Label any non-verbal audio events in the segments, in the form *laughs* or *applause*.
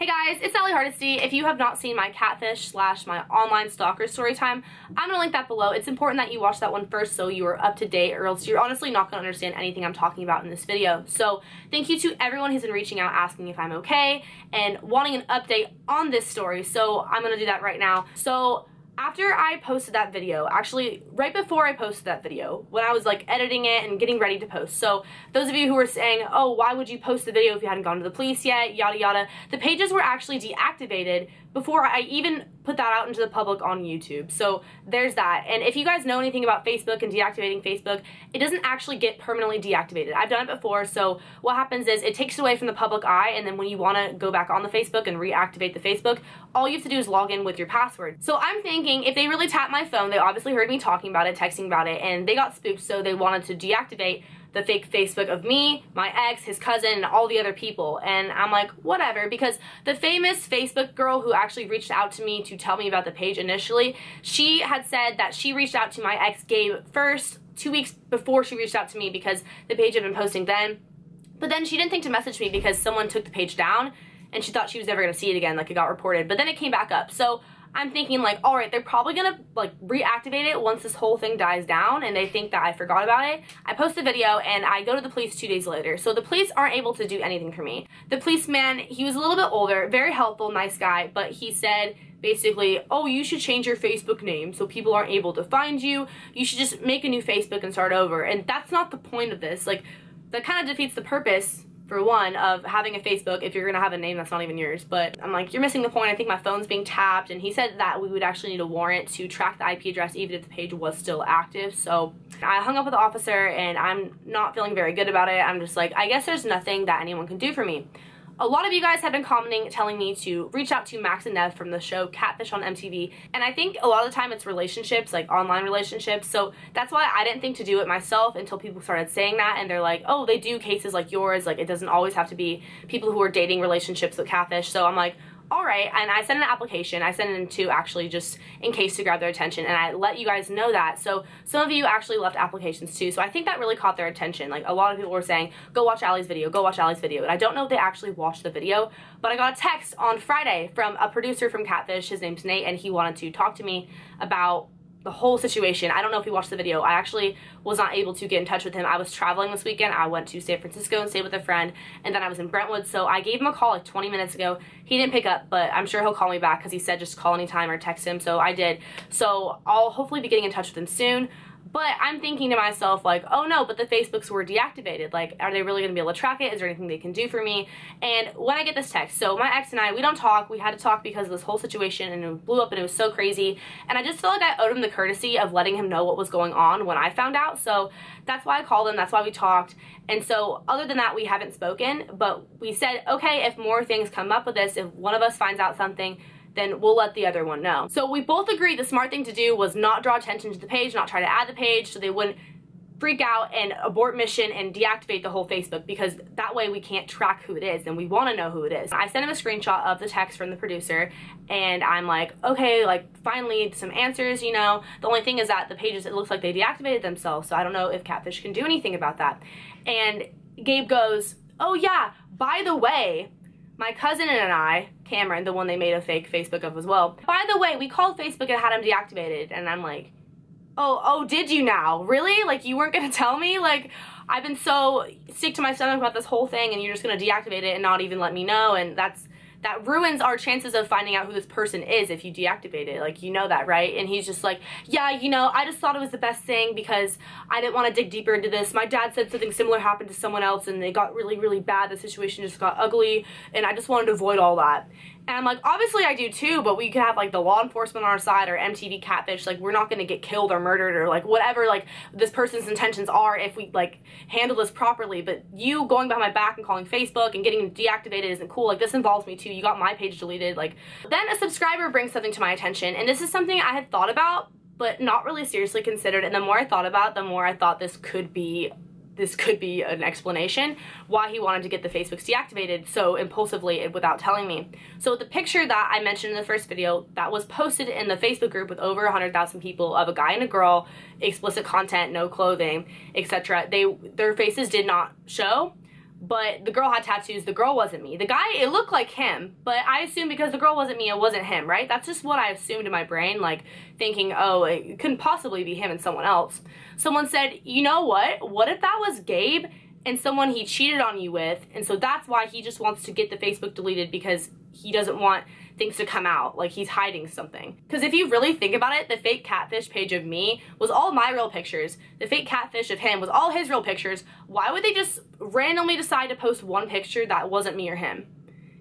Hey guys, it's Ally Hardesty. If you have not seen my catfish slash my online stalker story time, I'm to link that below. It's important that you watch that one first so you are up to date or else you're honestly not to understand anything I'm talking about in this video. So thank you to everyone who's been reaching out asking if I'm okay and wanting an update on this story. So I'm to do that right now. So after I posted that video, actually right before I posted that video, when I was like editing it and getting ready to post. So those of you who were saying, oh, why would you post the video if you hadn't gone to the police yet, yada yada, the pages were actually deactivated before I even put that out into the public on YouTube. So there's that. And if you guys know anything about Facebook and deactivating Facebook, it doesn't actually get permanently deactivated. I've done it before, so what happens is it takes away from the public eye, and then when you want to go back on the Facebook and reactivate the Facebook, all you have to do is log in with your password. So I'm thinking if they really tapped my phone, they obviously heard me talking about it, texting about it, and they got spooked, so they wanted to deactivate the fake Facebook of me, my ex, his cousin, and all the other people. And I'm like, whatever, because the famous Facebook girl who actually reached out to me to tell me about the page initially, she had said that she reached out to my ex Gabe first, two weeks before she reached out to me because the page had been posting then. But then she didn't think to message me because someone took the page down and she thought she was never going to see it again, like it got reported. But then it came back up. So I'm thinking like, all right, they're probably gonna like reactivate it once this whole thing dies down and they think that I forgot about it. I post a video and I go to the police two days later. So the police aren't able to do anything for me. The policeman, he was a little bit older, very helpful, nice guy, but he said basically, oh, you should change your Facebook name so people aren't able to find you. You should just make a new Facebook and start over. And that's not the point of this. Like, that kind of defeats the purpose for one, of having a Facebook if you're gonna have a name that's not even yours. But I'm like, you're missing the point. I think my phone's being tapped. And he said that we would actually need a warrant to track the IP address even if the page was still active. So I hung up with the officer and I'm not feeling very good about it. I'm just like, I guess there's nothing that anyone can do for me. A lot of you guys have been commenting telling me to reach out to Max and Nev from the show Catfish on MTV. And I think a lot of the time it's relationships, like online relationships. So that's why I didn't think to do it myself until people started saying that. And they're like, oh, they do cases like yours. Like it doesn't always have to be people who are dating relationships with Catfish. So I'm like, all right, and I sent an application. I sent in two actually just in case to grab their attention, and I let you guys know that. So some of you actually left applications too, so I think that really caught their attention. Like a lot of people were saying, go watch Ally's video, go watch Ally's video. And I don't know if they actually watched the video, but I got a text on Friday from a producer from Catfish, his name's Nate, and he wanted to talk to me about the whole situation. I don't know if you watched the video. I actually was not able to get in touch with him. I was traveling this weekend. I went to San Francisco and stayed with a friend, and then I was in Brentwood, so I gave him a call like 20 minutes ago. He didn't pick up, but I'm sure he'll call me back because he said just call anytime or text him, so I did. So I'll hopefully be getting in touch with him soon. But I'm thinking to myself, like, oh no, but the Facebooks were deactivated. Like, are they really going to be able to track it? Is there anything they can do for me? And when I get this text, so my ex and I, we don't talk. We had to talk because of this whole situation and it blew up and it was so crazy. And I just felt like I owed him the courtesy of letting him know what was going on when I found out. So that's why I called him. That's why we talked. And so other than that, we haven't spoken. But we said, okay, if more things come up with this, if one of us finds out something, then we'll let the other one know. So we both agreed the smart thing to do was not draw attention to the page, not try to add the page so they wouldn't freak out and abort mission and deactivate the whole Facebook because that way we can't track who it is and we want to know who it is. I sent him a screenshot of the text from the producer and I'm like, okay, like finally some answers, you know. The only thing is that the pages, it looks like they deactivated themselves, so I don't know if Catfish can do anything about that. And Gabe goes, oh yeah, by the way, my cousin and I, Cameron, the one they made a fake Facebook of as well. By the way, we called Facebook and had him deactivated, and I'm like, oh, oh, did you now? Really? Like, you weren't gonna *laughs* tell me? Like, I've been so sick to my stomach about this whole thing, and you're just gonna deactivate it and not even let me know, and that's that ruins our chances of finding out who this person is if you deactivate it. Like, you know that, right? And he's just like, yeah, you know, I just thought it was the best thing because I didn't want to dig deeper into this. My dad said something similar happened to someone else and it got really, really bad. The situation just got ugly and I just wanted to avoid all that. And like, obviously I do too, but we could have like the law enforcement on our side or MTV catfish. Like we're not gonna get killed or murdered or like whatever like this person's intentions are if we like handle this properly. But you going behind my back and calling Facebook and getting deactivated isn't cool. Like this involves me too. You got my page deleted. Like then a subscriber brings something to my attention and this is something I had thought about but not really seriously considered. And the more I thought about, the more I thought this could be this could be an explanation why he wanted to get the Facebooks deactivated so impulsively and without telling me. So the picture that I mentioned in the first video that was posted in the Facebook group with over 100,000 people of a guy and a girl, explicit content, no clothing, etc. They their faces did not show, but the girl had tattoos. The girl wasn't me. The guy, it looked like him, but I assumed because the girl wasn't me, it wasn't him, right? That's just what I assumed in my brain, like thinking, oh, it couldn't possibly be him and someone else. Someone said, you know what? What if that was Gabe and someone he cheated on you with, and so that's why he just wants to get the Facebook deleted because he doesn't want things to come out, like he's hiding something. Because if you really think about it, the fake catfish page of me was all my real pictures. The fake catfish of him was all his real pictures. Why would they just randomly decide to post one picture that wasn't me or him?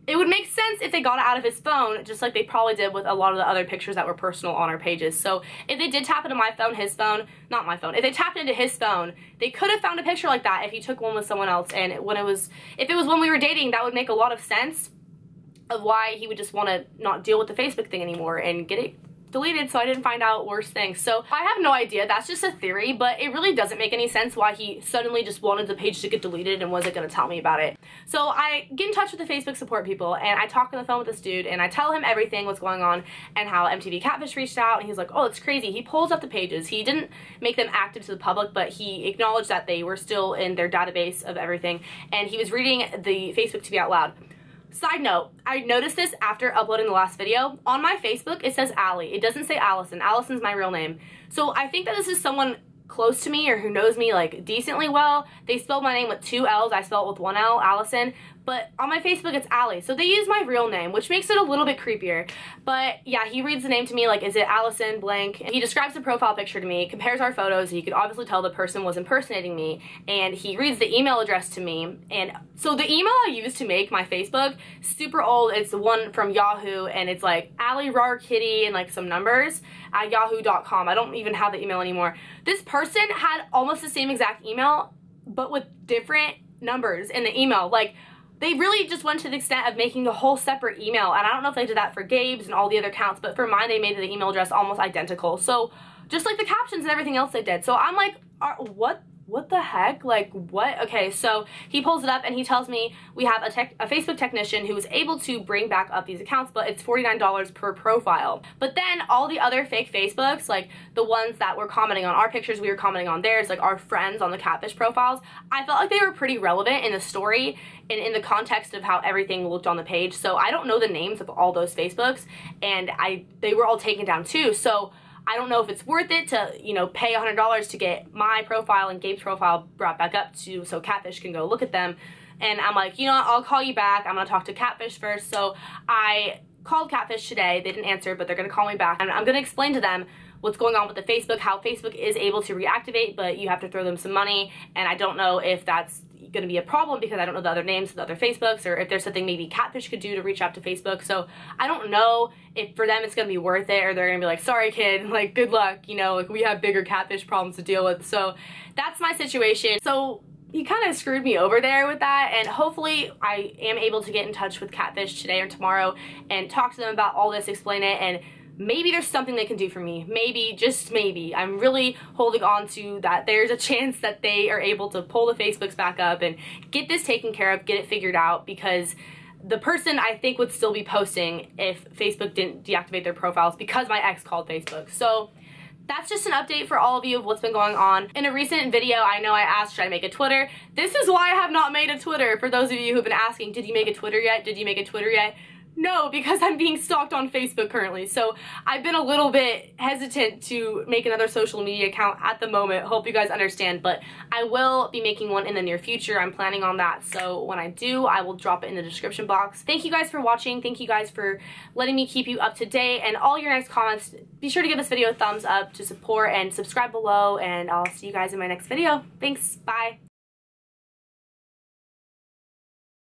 It would make sense if they got it out of his phone, just like they probably did with a lot of the other pictures that were personal on our pages. So if they did tap into my phone, his phone, not my phone, if they tapped into his phone, they could have found a picture like that if he took one with someone else. And when it was, if it was when we were dating, that would make a lot of sense why he would just want to not deal with the Facebook thing anymore and get it deleted so I didn't find out worse things. So I have no idea. That's just a theory, but it really doesn't make any sense why he suddenly just wanted the page to get deleted and wasn't going to tell me about it. So I get in touch with the Facebook support people and I talk on the phone with this dude and I tell him everything, what's going on and how MTV Catfish reached out and he's like, oh, it's crazy. He pulls up the pages. He didn't make them active to the public, but he acknowledged that they were still in their database of everything and he was reading the Facebook to be out loud. Side note, I noticed this after uploading the last video. On my Facebook, it says Allie. It doesn't say Allison. Allison's my real name. So I think that this is someone close to me or who knows me like decently well. They spelled my name with two L's. I spelled it with one L, Allison. But on my Facebook, it's Allie. So they use my real name, which makes it a little bit creepier. But yeah, he reads the name to me like, is it Allison blank? And He describes the profile picture to me, compares our photos, and you could obviously tell the person was impersonating me. And he reads the email address to me. And so the email I used to make my Facebook, super old. It's the one from Yahoo, and it's like Allie Rar Kitty and like some numbers at yahoo.com. I don't even have the email anymore. This person had almost the same exact email, but with different numbers in the email. Like, they really just went to the extent of making a whole separate email. And I don't know if they did that for Gabe's and all the other accounts, but for mine, they made the email address almost identical. So just like the captions and everything else they did. So I'm like, what what the heck? Like, what? Okay, so he pulls it up and he tells me we have a, tech, a Facebook technician who was able to bring back up these accounts, but it's $49 per profile. But then all the other fake Facebooks, like the ones that were commenting on our pictures, we were commenting on theirs, like our friends on the catfish profiles, I felt like they were pretty relevant in the story and in the context of how everything looked on the page. So I don't know the names of all those Facebooks, and I they were all taken down too. So I don't know if it's worth it to, you know, pay $100 to get my profile and Gabe's profile brought back up to so Catfish can go look at them. And I'm like, you know what, I'll call you back. I'm going to talk to Catfish first. So I called Catfish today. They didn't answer, but they're going to call me back. And I'm going to explain to them what's going on with the Facebook, how Facebook is able to reactivate, but you have to throw them some money. And I don't know if that's going to be a problem because I don't know the other names of the other Facebooks or if there's something maybe Catfish could do to reach out to Facebook. So I don't know if for them it's going to be worth it or they're going to be like, sorry kid, *laughs* like good luck, you know, like we have bigger Catfish problems to deal with. So that's my situation. So he kind of screwed me over there with that and hopefully I am able to get in touch with Catfish today or tomorrow and talk to them about all this, explain it and maybe there's something they can do for me. Maybe, just maybe. I'm really holding on to that there's a chance that they are able to pull the Facebooks back up and get this taken care of, get it figured out because the person I think would still be posting if Facebook didn't deactivate their profiles because my ex called Facebook. So that's just an update for all of you of what's been going on. In a recent video, I know I asked, should I make a Twitter? This is why I have not made a Twitter. For those of you who've been asking, did you make a Twitter yet? Did you make a Twitter yet? No, because I'm being stalked on Facebook currently. So I've been a little bit hesitant to make another social media account at the moment. Hope you guys understand, but I will be making one in the near future. I'm planning on that. So when I do, I will drop it in the description box. Thank you guys for watching. Thank you guys for letting me keep you up to date and all your nice comments. Be sure to give this video a thumbs up to support and subscribe below and I'll see you guys in my next video. Thanks. Bye.